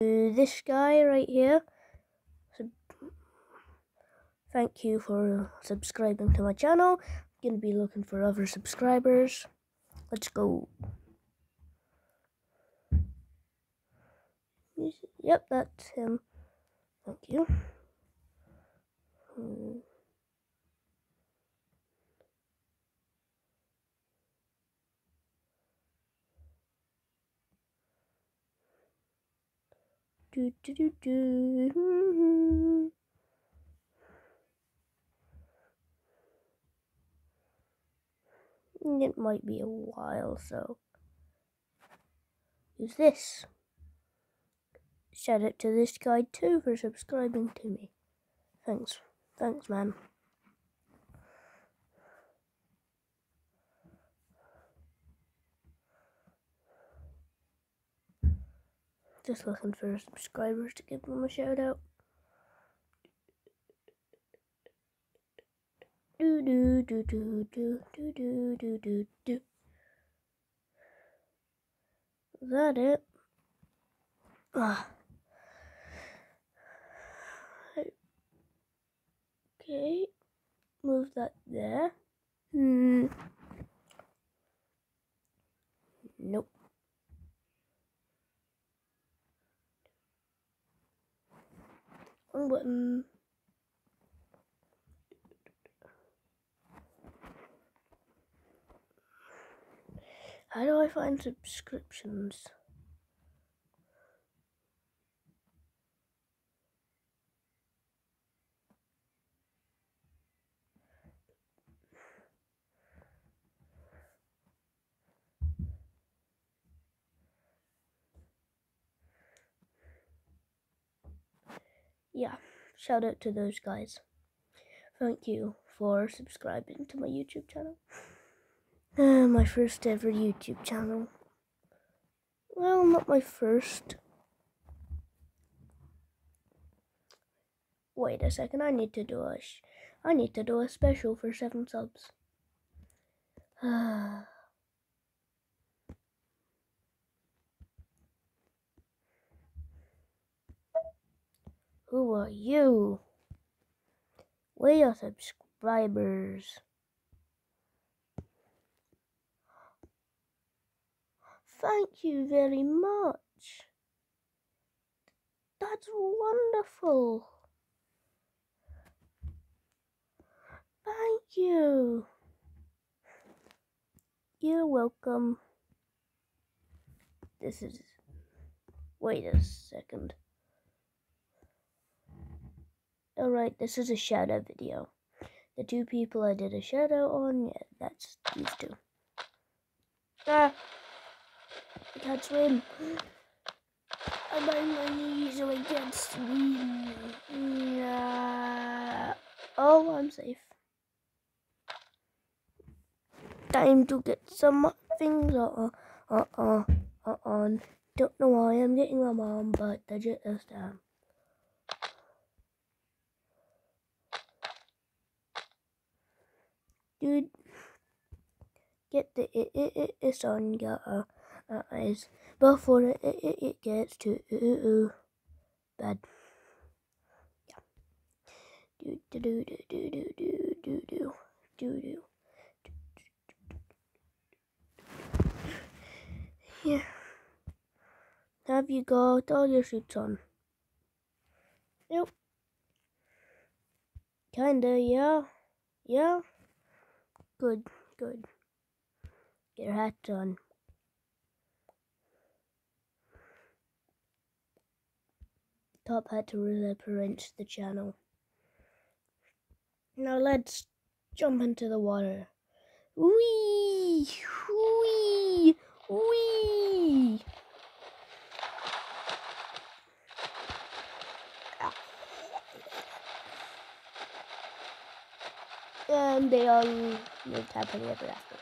this guy right here. Sub Thank you for subscribing to my channel. I'm gonna be looking for other subscribers. Let's go. Yep, that's him. Thank you. Hmm. Do, do, do, do. It might be a while, so use this. Shout out to this guy too for subscribing to me. Thanks. Thanks, man. Just looking for subscribers to give them a shout out. Do do do do do do do do do do. Is that it? Ah. Okay. Move that there. Hmm. Nope. Button. How do I find subscriptions? Yeah, shout out to those guys. Thank you for subscribing to my YouTube channel. Uh, my first ever YouTube channel. Well, not my first. Wait a second, I need to do a I need to do a special for 7 subs. Who are you? We are subscribers. Thank you very much. That's wonderful. Thank you. You're welcome. This is. Wait a second. Alright, this is a shadow video. The two people I did a shadow on, yeah, that's these two. Ah! I can't swim. I'm on my knees so I can't swim. Yeah. Oh, I'm safe. Time to get some things uh uh uh uh on. Don't know why I'm getting my mom, but the jet is dude get the it it it it's on your uh, eyes before it, it it gets to uh, uh, bad. Yeah. Do do do do do do do do do do do. Yeah. Have you got all your suits on? Yep. Kinda, yeah. Yeah. Good, good. Get your hat on. Top hat to represent the channel. Now let's jump into the water. Wee! Wee! Wee! and they all new tab for it after.